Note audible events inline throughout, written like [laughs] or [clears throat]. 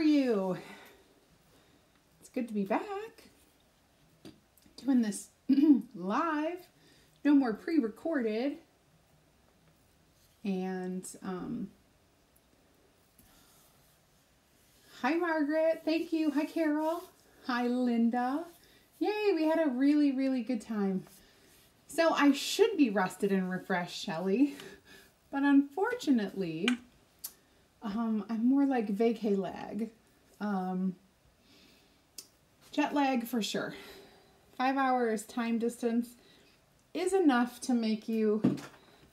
are you? It's good to be back. Doing this [clears throat] live. No more pre-recorded. And um Hi Margaret. Thank you. Hi Carol. Hi Linda. Yay, we had a really, really good time. So I should be rested and refreshed, Shelly. But unfortunately, um, I'm more like vacay lag. Um, jet lag for sure. Five hours time distance is enough to make you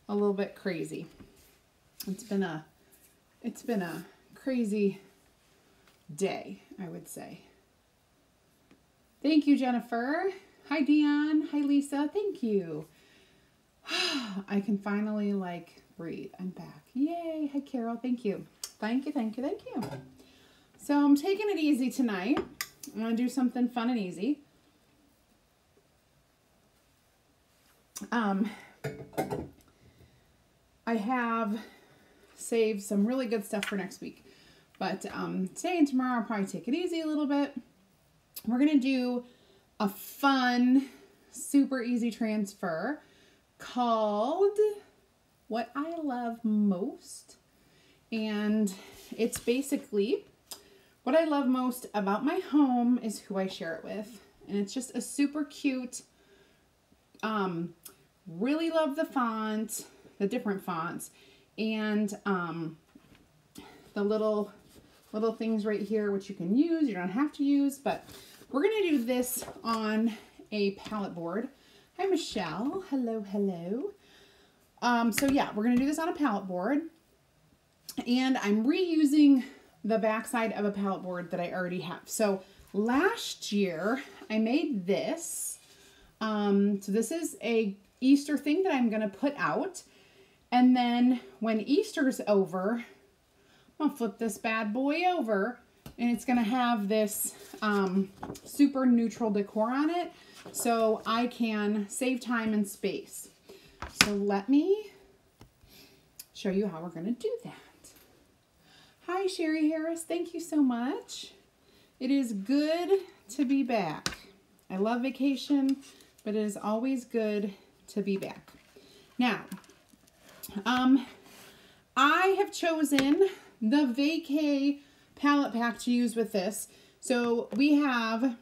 a little bit crazy. It's been a it's been a crazy day, I would say. Thank you, Jennifer. Hi, Dion. Hi, Lisa. Thank you. [sighs] I can finally like breathe. I'm back. Yay. Hi, Carol. Thank you. Thank you. Thank you. Thank you. So I'm taking it easy tonight. I'm going to do something fun and easy. Um, I have saved some really good stuff for next week. But um, today and tomorrow, I'll probably take it easy a little bit. We're going to do a fun, super easy transfer called What I Love Most. And it's basically what I love most about my home is who I share it with. And it's just a super cute, um, really love the font, the different fonts, and um, the little little things right here which you can use. You don't have to use, but we're to do this on a palette board. Hi, Michelle. Hello, hello. Um, so yeah, we're to do this on a palette board. And I'm reusing the backside of a palette board that I already have. So last year, I made this. Um, so this is a Easter thing that I'm going to put out. And then when Easter's over, I'll flip this bad boy over and it's going to have this um, super neutral decor on it so I can save time and space. So let me show you how we're going to do that. Hi, Sherry Harris. Thank you so much. It is good to be back. I love vacation, but it is always good to be back. Now, um, I have chosen the Vacay palette pack to use with this. So we have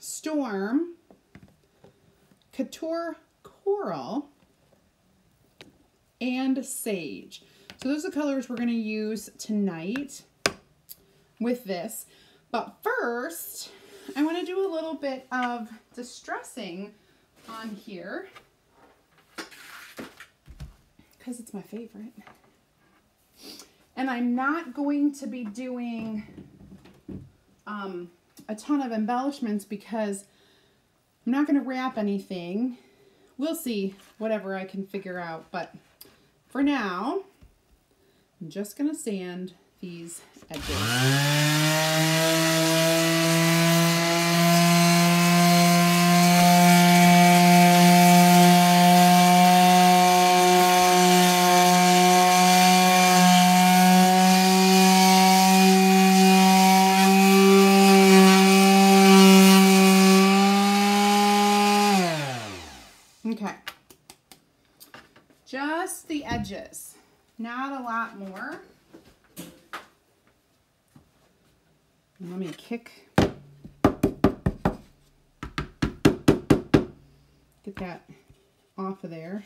Storm, Couture Coral, and Sage. So those are the colors we're going to use tonight with this. But first, I want to do a little bit of distressing on here because it's my favorite. And I'm not going to be doing um, a ton of embellishments because I'm not going to wrap anything. We'll see whatever I can figure out. But for now, I'm just going to sand these edges. Just the edges. Not a lot more. Let me kick, get that off of there.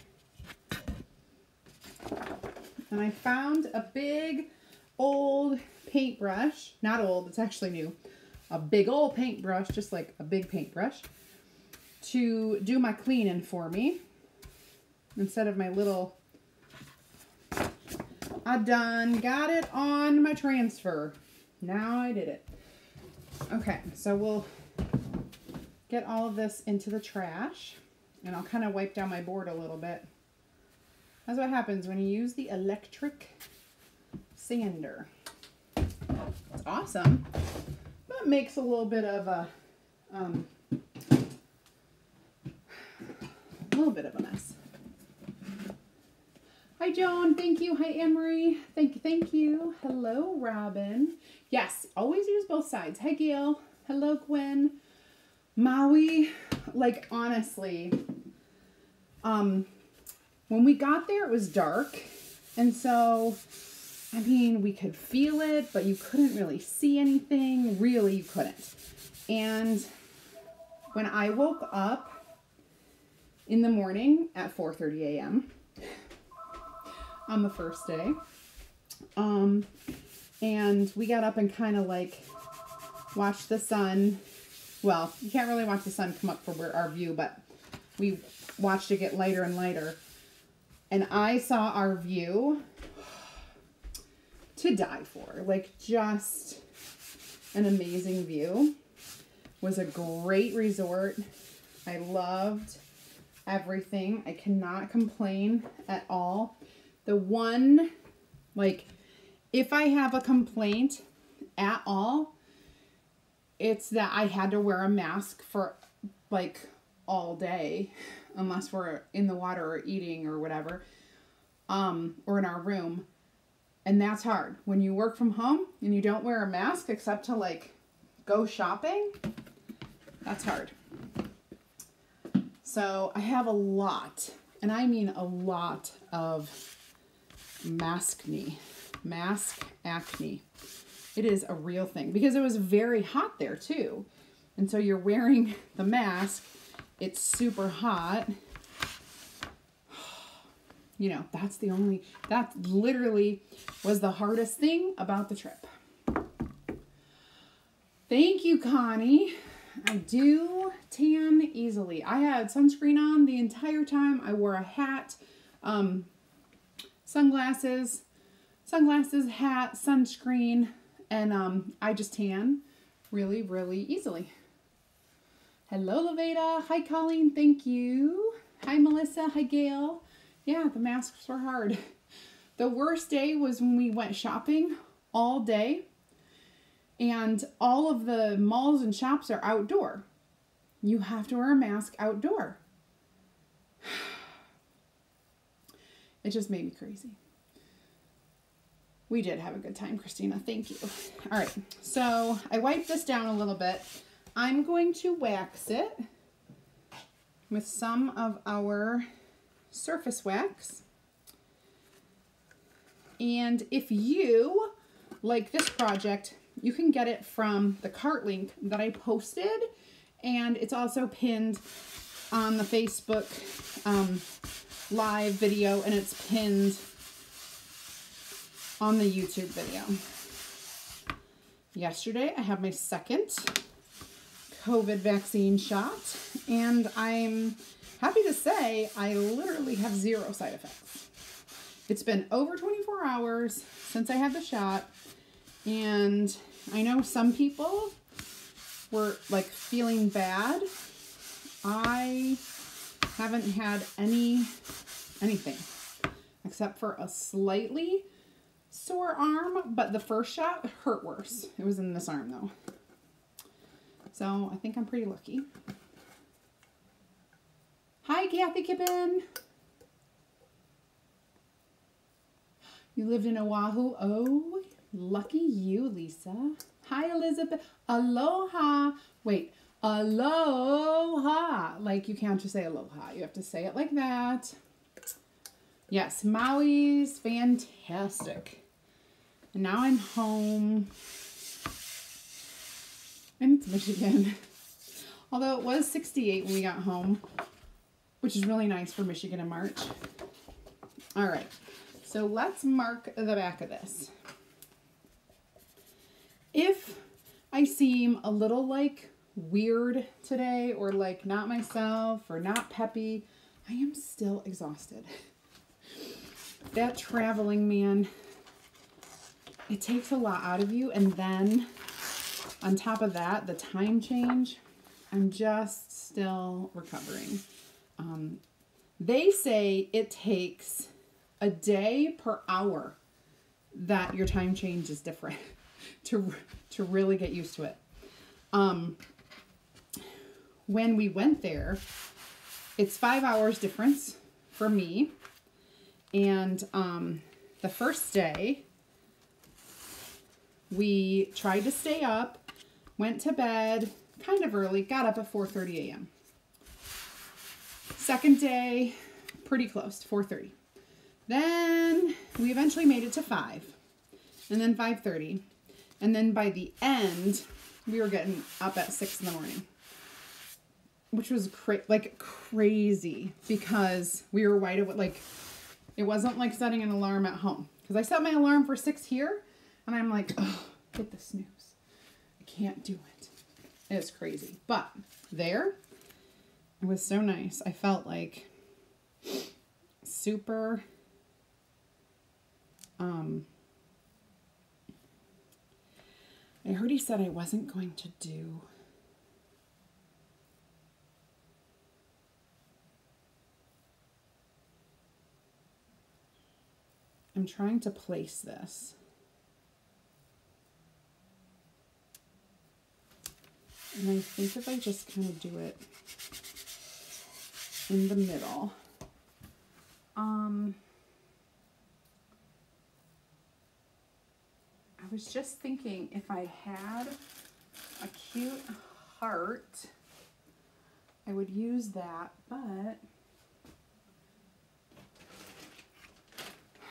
And I found a big old paintbrush, not old, it's actually new, a big old paintbrush, just like a big paintbrush, to do my cleaning for me instead of my little I done got it on my transfer. Now I did it. Okay, so we'll get all of this into the trash and I'll kind of wipe down my board a little bit. That's what happens when you use the electric sander. It's awesome, but makes a little bit of a, um, a [sighs] little bit of a mess. Hi, Joan. Thank you. Hi, Marie. Thank you. Thank you. Hello, Robin. Yes, always use both sides. Hi, Gail. Hello, Gwen. Maui, like honestly, um, when we got there, it was dark. And so, I mean, we could feel it, but you couldn't really see anything. Really, you couldn't. And when I woke up in the morning at 4:30 a.m. on the first day, um, and we got up and kind of like watched the sun. Well, you can't really watch the sun come up for our view, but we watched it get lighter and lighter. And I saw our view to die for. Like, just an amazing view. Was a great resort. I loved everything. I cannot complain at all. The one, like, if I have a complaint at all, it's that I had to wear a mask for like all day unless we're in the water or eating or whatever um or in our room. And that's hard. When you work from home and you don't wear a mask except to like go shopping that's hard. So i have a lot and i mean a lot of maskne mask acne it is a real thing because it was very hot there too and so you're wearing [laughs] the mask it's super hot [sighs] you know, that's the only, that literally was the hardest thing about the trip. Thank you, Connie. I do tan easily. I had sunscreen on the entire time. I wore a hat, um, sunglasses, sunglasses, hat, sunscreen, and um, I just tan really, really easily. Hello, Laveda. Hi, Colleen. Thank you. Hi, Melissa. Hi, Gail yeah, the masks were hard. The worst day was when we went shopping all day and all of the malls and shops are outdoor. You have to wear a mask outdoor. [sighs] It just made me crazy. We did have a good time, Christina. Thank you. All right, so I wiped this down a little bit. I'm going to wax it with some of our surface wax. And if you like this project, you can get it from the cart link that I posted. And it's also pinned on the Facebook um, live video and it's pinned on the YouTube video. Yesterday, I had my second COVID vaccine shot and I'm happy to say I literally have zero side effects. It's been over 24 hours since I had the shot, and I know some people were like feeling bad. I haven't had any anything except for a slightly sore arm, but the first shot hurt worse. It was in this arm though. So I think I'm pretty lucky. Hi, Kathy Kippen. You lived in Oahu. Oh, lucky you, Lisa. Hi, Elizabeth. Aloha. Wait, aloha. Like you can't just say aloha. You have to say it like that. Yes, Maui's fantastic. And now I'm home. And it's Michigan. [laughs] Although it was 68 when we got home which is really nice for Michigan in March. All right, so let's mark the back of this. If I seem a little like weird today or like not myself or not peppy, I am still exhausted. [laughs] That traveling, man, it takes a lot out of you. And then on top of that, the time change, I'm just still recovering. Um, they say it takes a day per hour that your time change is different [laughs] to to really get used to it. Um, when we went there, it's five hours difference for me, And um, the first day, we tried to stay up, went to bed kind of early, got up at 4.30 a.m. Second day, pretty close, 4.30. Then we eventually made it to 5, and then 5.30. And then by the end, we were getting up at 6 in the morning which was cra- like crazy because we were wide awake. Like it wasn't like setting an alarm at home because I set my alarm for six here, and I'm like, oh, hit the snooze. I can't do it. It's crazy, but there, it was so nice. I felt like super. Um, I heard he said I wasn't going to do I'm trying to place this. And I think if I just kind of do it in the middle, um, I was just thinking if I had a cute heart, I would use that, but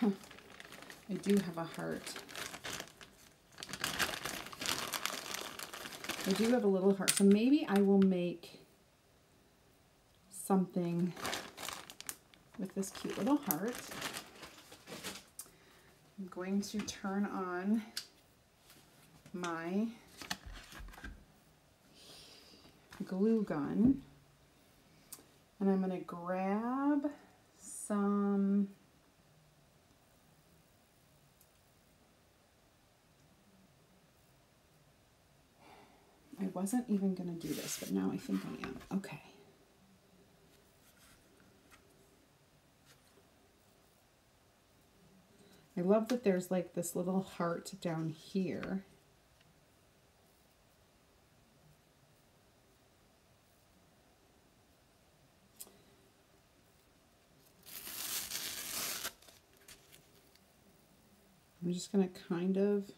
[laughs] I do have a heart. I do have a little heart. So maybe I will make something with this cute little heart. I'm going to turn on my glue gun and I'm going to grab some I wasn't even going to do this, but now I think I am. Okay. I love that there's like this little heart down here. I'm just going to kind of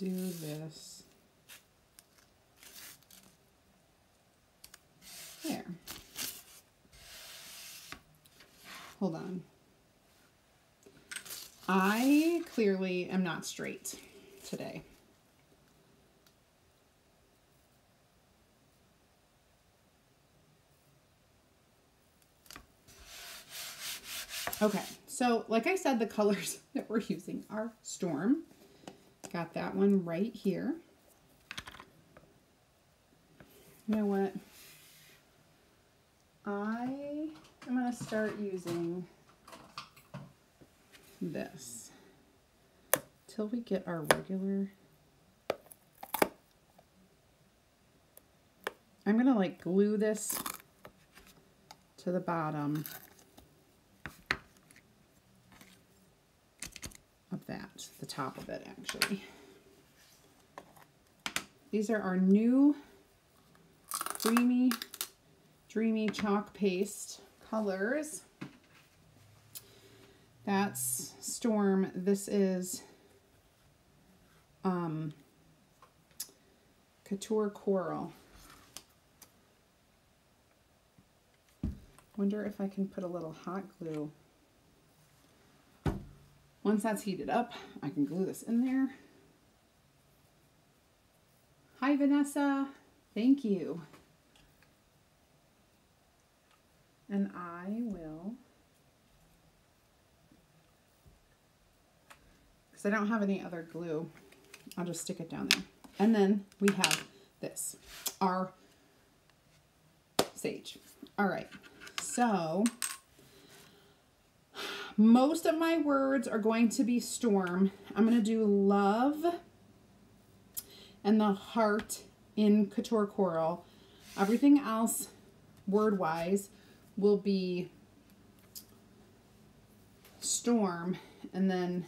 do this. There. Hold on. I clearly am not straight today. Okay, so like I said, the colors [laughs] that we're using are Storm, Got that one right here. You know what? I am going to start using this till we get our regular. I'm going to like glue this to the bottom the top of it actually. These are our new creamy, dreamy chalk paste colors. That's Storm. This is um, Couture Coral. Wonder if I can put a little hot glue once that's heated up, I can glue this in there. Hi, Vanessa. Thank you. And I will, because I don't have any other glue, I'll just stick it down there. And then we have this, our sage. All right, so most of my words are going to be storm. I'm going to do love and the heart in Couture Coral. Everything else, word-wise, will be storm. And then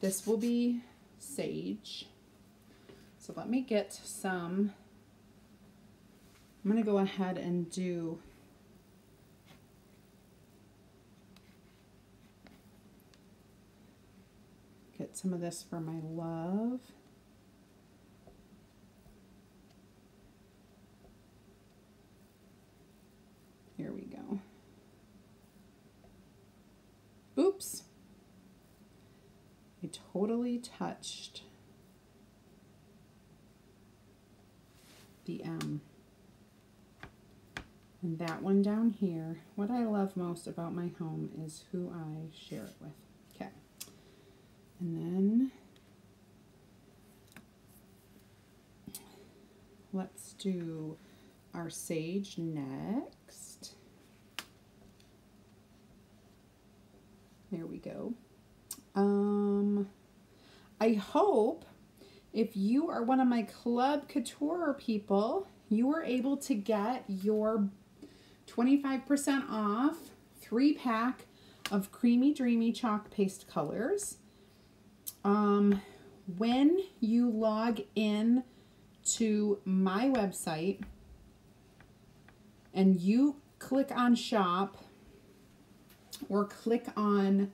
this will be sage. So let me get some I'm going to go ahead and do get some of this for my love. Here we go. Oops. I totally touched the M. And that one down here, what I love most about my home is who I share it with. And then let's do our sage next. There we go. Um, I hope if you are one of my Club Couture people, you were able to get your 25% off three pack of Creamy Dreamy Chalk Paste Colors. Um, when you log in to my website and you click on shop or click on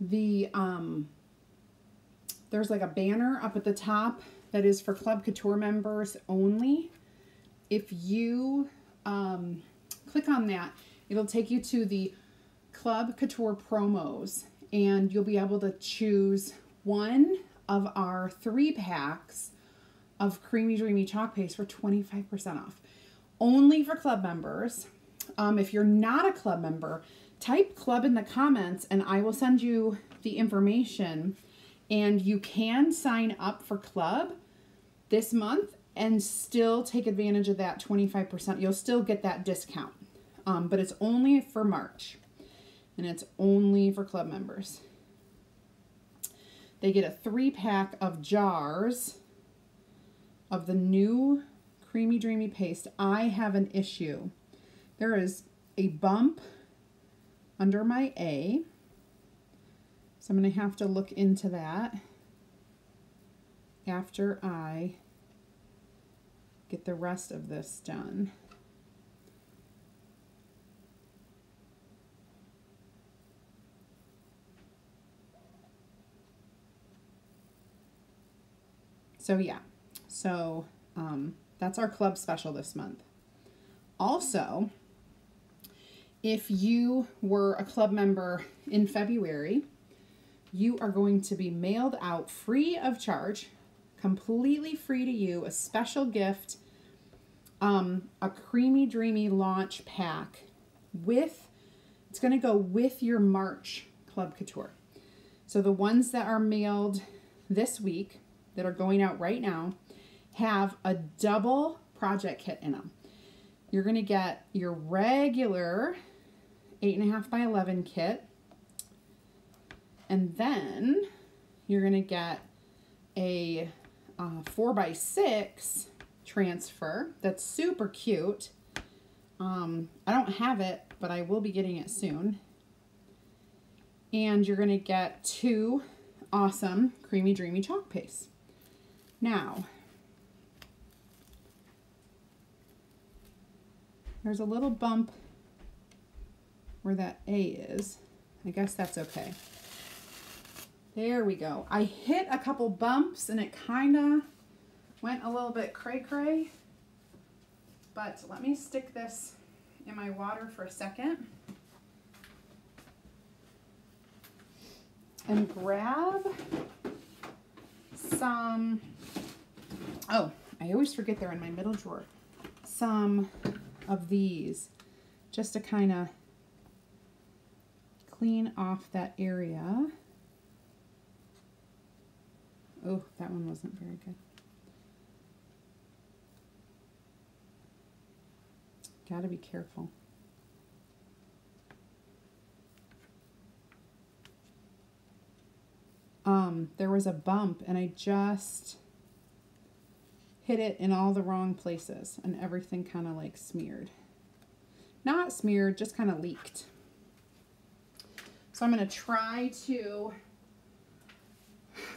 the um, there's like a banner up at the top that is for Club Couture members only. If you um, click on that, it'll take you to the Club Couture promos and you'll be able to choose one of our three packs of Creamy Dreamy Chalk Paste for 25% off. Only for club members. Um, if you're not a club member, type club in the comments and I will send you the information. And you can sign up for club this month and still take advantage of that 25%. You'll still get that discount, um, but it's only for March and it's only for club members. They get a three pack of jars of the new Creamy Dreamy Paste. I have an issue. There is a bump under my A. So I'm going to have to look into that after I get the rest of this done. So yeah, so um, that's our club special this month. Also, if you were a club member in February, you are going to be mailed out free of charge, completely free to you, a special gift, um, a creamy dreamy launch pack with, it's going to go with your March Club Couture. So the ones that are mailed this week that are going out right now have a double project kit in them. You're going to get your regular 8.5 by 11 kit. And then you're going to get a uh, 4 by 6 transfer that's super cute. Um, I don't have it, but I will be getting it soon. And you're going to get two awesome Creamy Dreamy Chalk Paste. Now, there's a little bump where that A is. I guess that's okay. There we go. I hit a couple bumps and it kind of went a little bit cray-cray. But let me stick this in my water for a second. And grab some, oh, I always forget they're in my middle drawer, some of these just to kind of clean off that area. Oh, that one wasn't very good. Gotta be careful. Um, there was a bump and I just hit it in all the wrong places and everything kind of like smeared. Not smeared, just kind of leaked. So I'm going to try to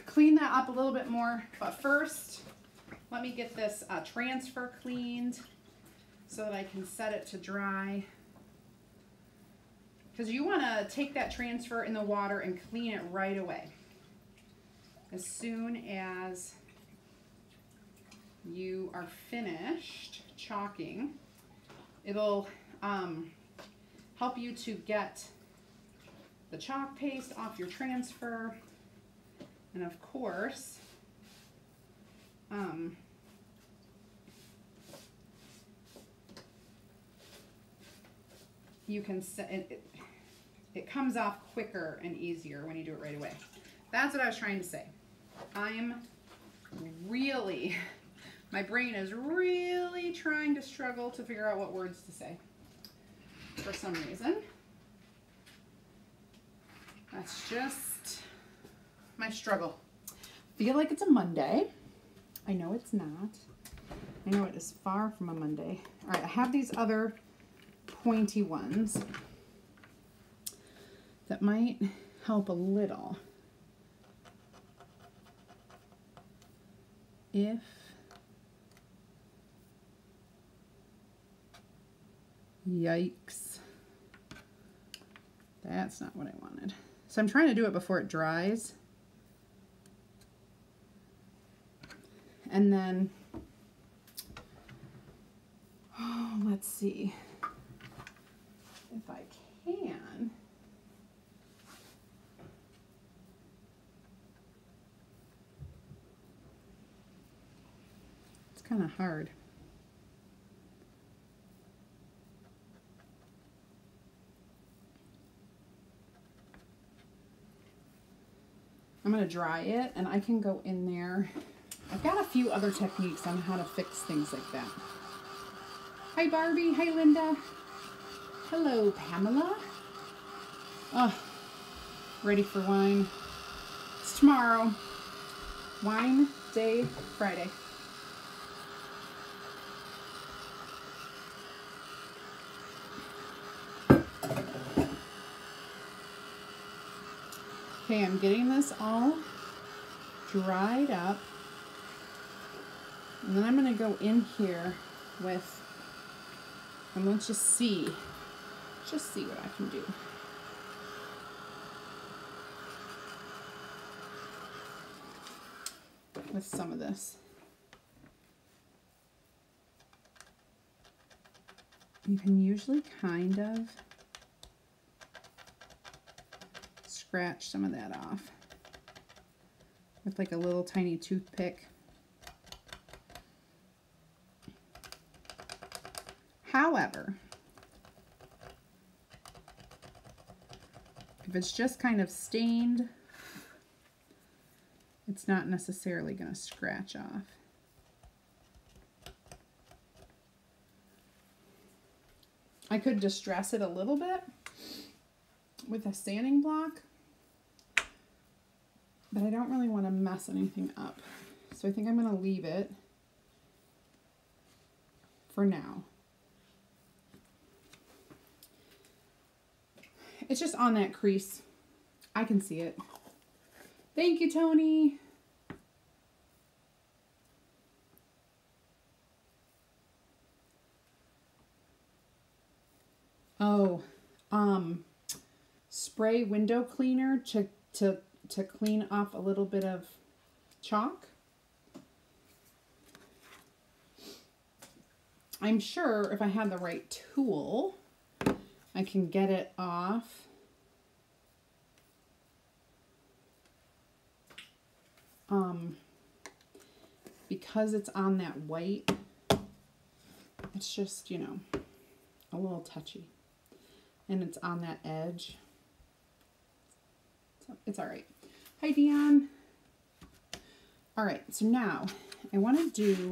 clean that up a little bit more. But first, let me get this uh, transfer cleaned so that I can set it to dry. Because you want to take that transfer in the water and clean it right away. As soon as you are finished chalking, it'll um, help you to get the chalk paste off your transfer. And of course, um, you can set it, it, it comes off quicker and easier when you do it right away. That's what I was trying to say. I'm really, my brain is really trying to struggle to figure out what words to say for some reason. That's just my struggle. Feel like it's a Monday. I know it's not. I know it is far from a Monday. All right, I have these other pointy ones that might help a little. If Yikes. That's not what I wanted. So I'm trying to do it before it dries. And then, oh, let's see if I can. Kind of hard. I'm going to dry it and I can go in there. I've got a few other techniques on how to fix things like that. Hi Barbie, hi Linda. Hello Pamela. Oh, ready for wine. It's tomorrow. Wine Day Friday. Okay, I'm getting this all dried up. And then I'm going to go in here with, and let's just see, just see what I can do. With some of this. You can usually kind of scratch some of that off with like a little tiny toothpick. However, if it's just kind of stained, it's not necessarily going to scratch off. I could distress it a little bit with a sanding block but I don't really want to mess anything up. So I think I'm going to leave it for now. It's just on that crease. I can see it. Thank you, Tony. Oh, um, spray window cleaner to, to to clean off a little bit of chalk. I'm sure if I had the right tool, I can get it off. Um, because it's on that white, it's just, you know, a little touchy. And it's on that edge. So it's all right. Hi, Dion. All right, so now I want to do,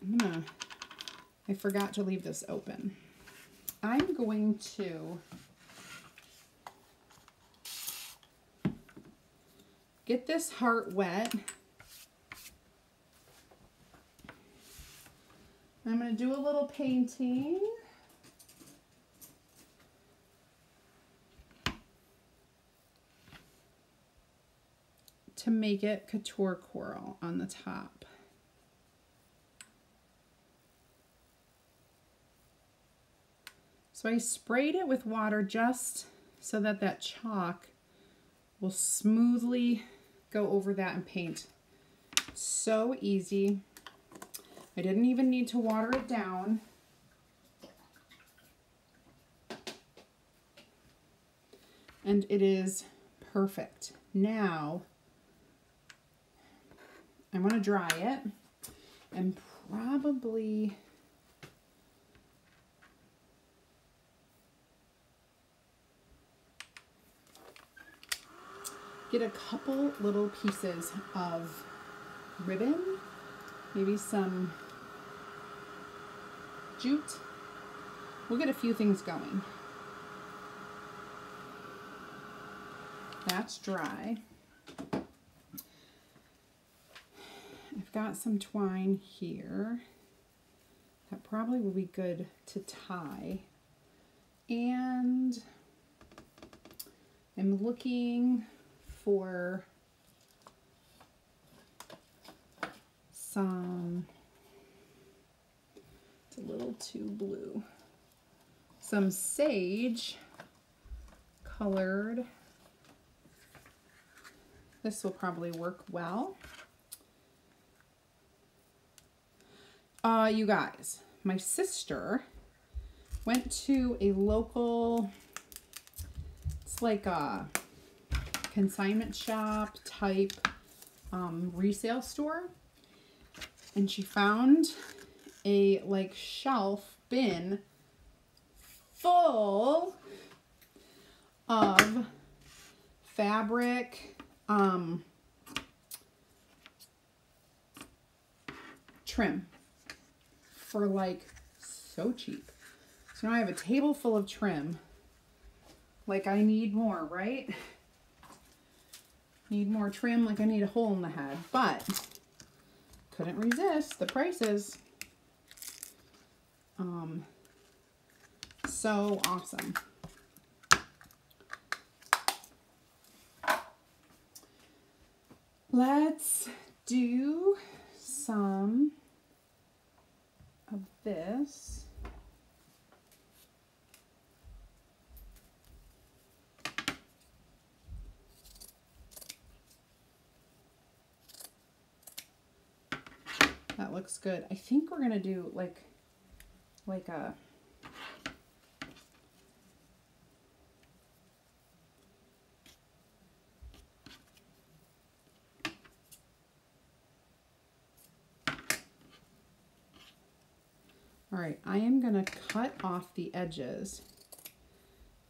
I'm gonna, I forgot to leave this open. I'm going to get this heart wet. I'm going to do a little painting. To make it couture coral on the top. So I sprayed it with water just so that that chalk will smoothly go over that and paint. So easy. I didn't even need to water it down. And it is perfect. Now, I want to dry it and probably get a couple little pieces of ribbon, maybe some jute. We'll get a few things going. That's dry. I've got some twine here. That probably will be good to tie. And I'm looking for some, it's a little too blue, some sage colored. This will probably work well. Uh, you guys, my sister went to a local, it's like a consignment shop type um, resale store. And she found a like shelf bin full of fabric um, trim for like so cheap. So now I have a table full of trim. Like I need more, right? Need more trim like I need a hole in the head, but couldn't resist the prices. Um, so awesome. Let's do some of this. That looks good. I think we're gonna do like, like a, right, I am gonna cut off the edges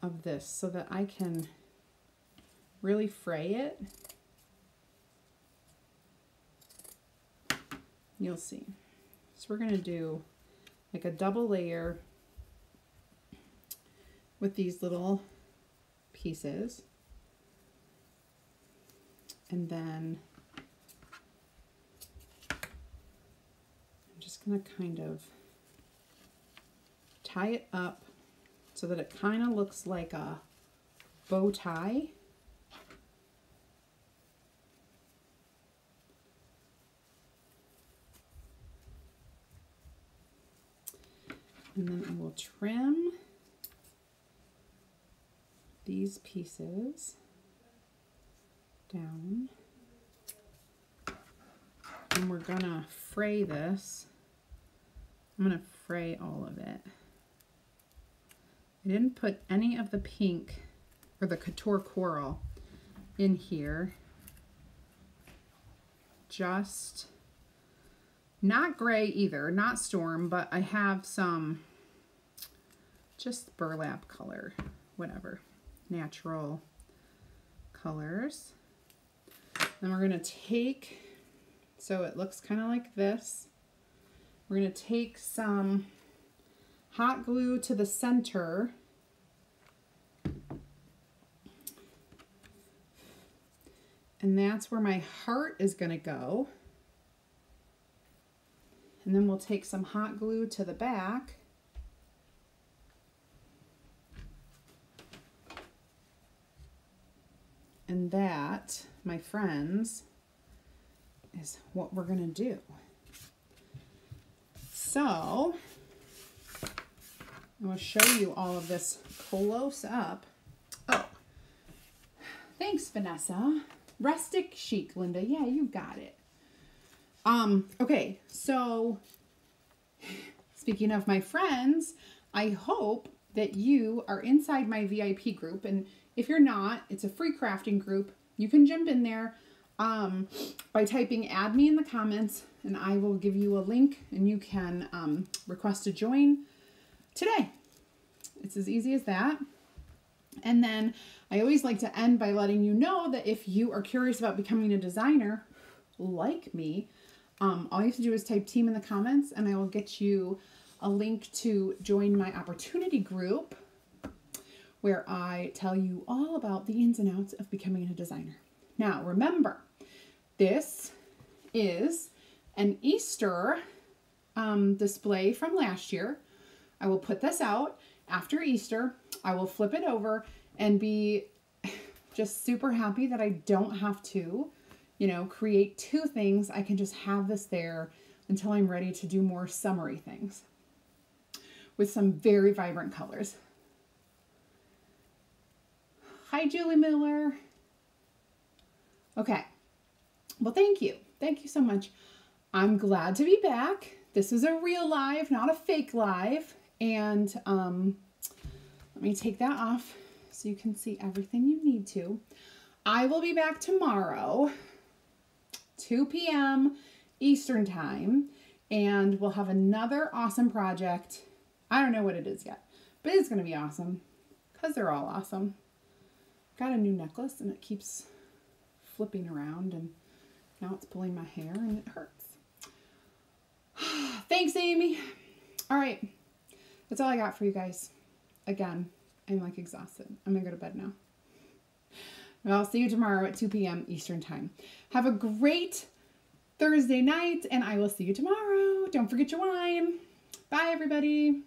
of this so that I can really fray it. You'll see. So we're to do like a double layer with these little pieces. And then I'm just to kind of tie it up so that it kind of looks like a bow tie. And then I will trim these pieces down. And we're gonna fray this. I'm gonna fray all of it. I didn't put any of the pink or the couture coral in here. Just not gray either, not storm, but I have some just burlap color, whatever, natural colors. Then we're going to take, so it looks kind of like this. We're going to take some hot glue to the center. And that's where my heart is going to go. And then we'll take some hot glue to the back. And that, my friends, is what we're going to do. So, I'm going to show you all of this close up. Oh, thanks, Vanessa. Rustic chic, Linda. Yeah, you got it. Um, okay, so speaking of my friends, I hope that you are inside my VIP group. And if you're not, it's a free crafting group. You can jump in there um, by typing add me in the comments and I will give you a link and you can um, request to join today. It's as easy as that. And then I always like to end by letting you know that if you are curious about becoming a designer like me, um, all you have to do is type team in the comments and I will get you a link to join my opportunity group where I tell you all about the ins and outs of becoming a designer. Now, remember, this is an Easter um, display from last year. I will put this out after Easter. I will flip it over and be [laughs] just super happy that I don't have to, you know, create two things. I can just have this there until I'm ready to do more summery things with some very vibrant colors. Hi, Julie Miller. Okay. Well, thank you. Thank you so much. I'm glad to be back. This is a real live, not a fake live. And um, let me take that off so you can see everything you need to. I will be back tomorrow, 2 p.m. Eastern Time, and we'll have another awesome project I don't know what it is yet, but it's going to be awesome because they're all awesome. Got a new necklace and it keeps flipping around and now it's pulling my hair and it hurts. [sighs] Thanks, Amy. All right. That's all I got for you guys. Again, I'm like exhausted. I'm going to go to bed now. I'll see you tomorrow at 2 p.m. Eastern Time. Have a great Thursday night, and I will see you tomorrow. Don't forget your wine. Bye, everybody.